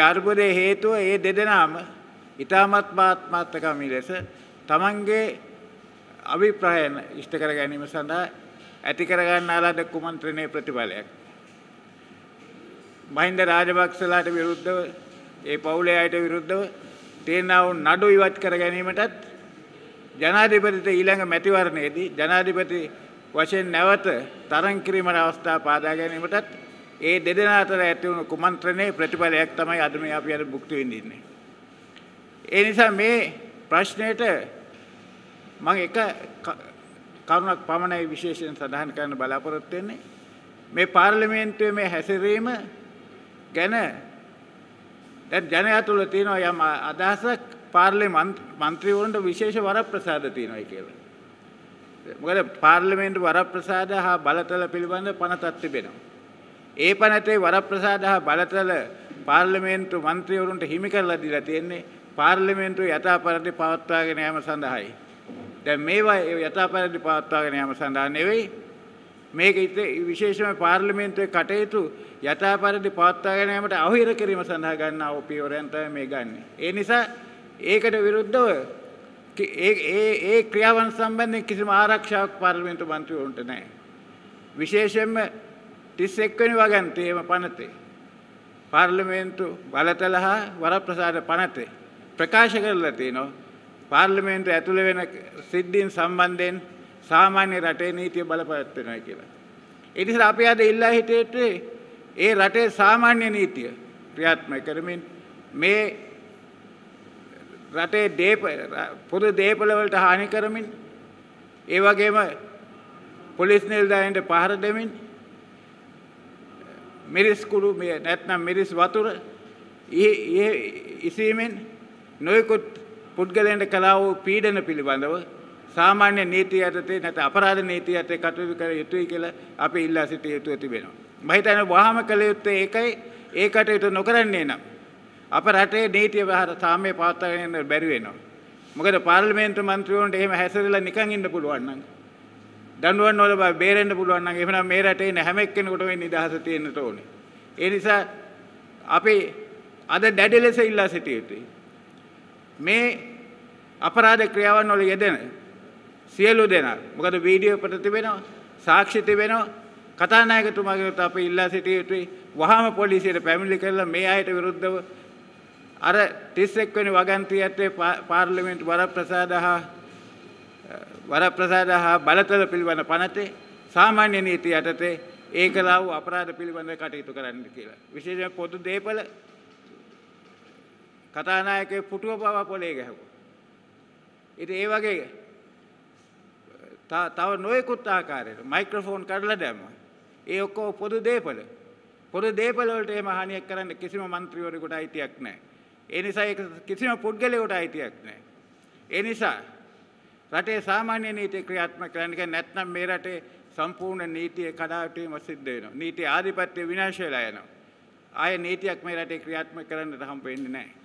අර්බුදයේ හේතුව ඒ දෙදෙනාම ඊටමත් මාත්මාත්කමී ලෙස තමන්ගේ අභිප්‍රායන් ඉෂ්ට කර ගැනීම සඳහා ඇති කර ගන්නා ලද කුමන්ත්‍රණයේ ප්‍රතිඵලයක්. මහින්ද රාජපක්ෂලාට විරුද්ධව ඒ පවුලේ අයට විරුද්ධව තියෙනා වූ නඩු ඉවත් කර ගැනීමටත් ජනාධිපතිට ඊළඟ මැතිවරණයේදී ජනාධිපති වශයෙන් නැවත තරඟ කිරීමේ අවස්ථාව පාදා ගැනීමටත් ඒ දෙදෙනා අතර ඇති වුණු කුමන්ත්‍රණයේ ප්‍රතිඵලයක් තමයි අද මේ අපි අර භුක්ති විඳින්නේ. ඒ නිසා මේ ප්‍රශ්නයට මම එක කරුණක් පමණයි විශේෂයෙන් සඳහන් කරන්න බලාපොරොත්තු වෙන්නේ. මේ පාර්ලිමේන්තුවේ මේ හැසිරීම ගැන දැන් ජනයා තුළ තියෙනවා යම් අදහසක් පාර්ලිමේන්තු මන්ත්‍රීවරුන්ට විශේෂ වරප්‍රසාද තියෙනවායි කියලා. මොකද පාර්ලිමේන්තු වරප්‍රසාද හා බලතල පිළිබඳ පනතක් තිබෙනවා. ඒ පනතේ වරප්‍රසාද හා බලතල පාර්ලිමේන්තු මන්ත්‍රීවරුන්ට හිමි කරලා දීලා තියෙන්නේ පාර්ලිමේන්තුව යථාපරිදි පවත්වාගෙන යාම සඳහායි. දැන් මේවා යථාපරිදි පවත්වාගෙන යාම සඳහා නෙවෙයි මේක විශේෂම පාර්ලිමේන්තුවේ කටයුතු යථාපරිදි පවත්වාගෙන යාමට අහිර කිරීම සඳහා ගන්නා වූ පියවරයන් තමයි මේ ගන්නෙ. ඒ නිසා ඒකට විරුද්ධව ඒ ඒ ඒ ක්‍රියාවන් සම්බන්ධයෙන් කිසිම ආරක්ෂාවක් පාර්ලිමේන්තු මන්ත්‍රීවරුන්ට නැහැ. විශේෂයෙන්ම 31 වෙනි වගන්තියේම පනතේ. පාර්ලිමේන්තු බලතල හා වරප්‍රසාද පනතේ. ප්‍රකාශ කරලා තියෙනවා පාර්ලිමේන්තු ඇතුළේ වෙන සිද්ධීන් සම්බන්ධයෙන් සාමාන්‍ය රටේ නීතිය බලපෑත්වෙනවා කියලා. ඒ නිසා අපි අද ඉල්ලා හිටියේ ඒ රටේ සාමාන්‍ය නීතිය ක්‍රියාත්මක කරමින් මේ රටේ දීප පොදු දේපල වලට හානි කරමින් ඒ වගේම පොලිස් නිලධාරීන්ට පහර දෙමින් මිරිස් කුඩු මේ නැත්නම් මිරිස් වතුර ඉසීමෙන් නොයෙකුත් පුද්ගලයන්ට කලා වූ පීඩන පිළිබඳව සාමාන්‍ය නීතිය යටතේ නැත අපරාධ නීතිය යටතේ කටයුතු කර යුතුයි කියලා අපි ඉල්ලා සිටිය යුතුව තිබෙනවා. මම හිතන්නේ වහාම කළ යුත්තේ ඒකයි ඒ කටයුතු නොකරන්නේ නම් අප රටේ නීතිය වහර සාමය පවත්වාගෙන යන්න බැරි වෙනවා. මොකද පාර්ලිමේන්තු මන්ත්‍රීවරුන්ට එහෙම හැසිරෙලා නිකන් ඉන්න පුළුවන් නම් දඬුවම් වල බේරෙන්න පුළුවන් නම් එහෙනම් මේ රටේ ඉන්න හැම එක්කෙනෙකුට මේ නිදහස තියෙන්න ඕනේ. ඒ නිසා අපි අද දැඩි ලෙස ඉල්ලා සිටිය යුතුයි. මේ අපරාධ ක්‍රියාවන් වල යෙදෙන සියලු දෙනා මොකද වීඩියෝ පට තිබෙනවා සාක්ෂි තිබෙනවා කතානායකතුමාගෙනුත් අපි ඉල්ලා සිටිය යුතුයි වහාම පොලිසියට පැමිණිලි කරලා මේ අයට විරුද්ධව අර 31 වෙනි වගන්තිය ඇත්තේ පාර්ලිමේන්තු වරප්‍රසාද හා වරප්‍රසාද හා බලතල පිළිබඳ පනතේ සාමාන්‍ය නීති යටතේ ඒ කලා වූ අපරාධ පිළිබඳ කටයුතු කරන්න කියලා. විශේෂයෙන් පොදු දේපල කතානායකයේ පුටුව පවා පොලේ ගැහුවා. ඉතින් ඒ වගේ තව නොයෙකුත් ආකාරයට මයික්‍රොෆෝන් කඩලා දැම්මා. ඒ ඔක්කොම පොදු දේපල. පොදු දේපල වලට එහෙම හානියක් කරන්න කිසිම മന്ത്രിවරයෙකුට අයිතියක් නැහැ. ඒ නිසා ඒක කිසිම පුද්ගලයෙකුට අයිතියක් නැහැ. ඒ නිසා රටේ සාමාන්‍ය නීති ක්‍රියාත්මක කරන්න නැත්නම් මේ රටේ සම්පූර්ණ නීතිය කඩාවැටීම සිද්ධ වෙනවා. නීති ආධිපත්‍ය විනාශ වෙලා යනවා. ආයේ නීතියක් මේ රටේ ක්‍රියාත්මක කරන්නට හම්බ වෙන්නේ නැහැ.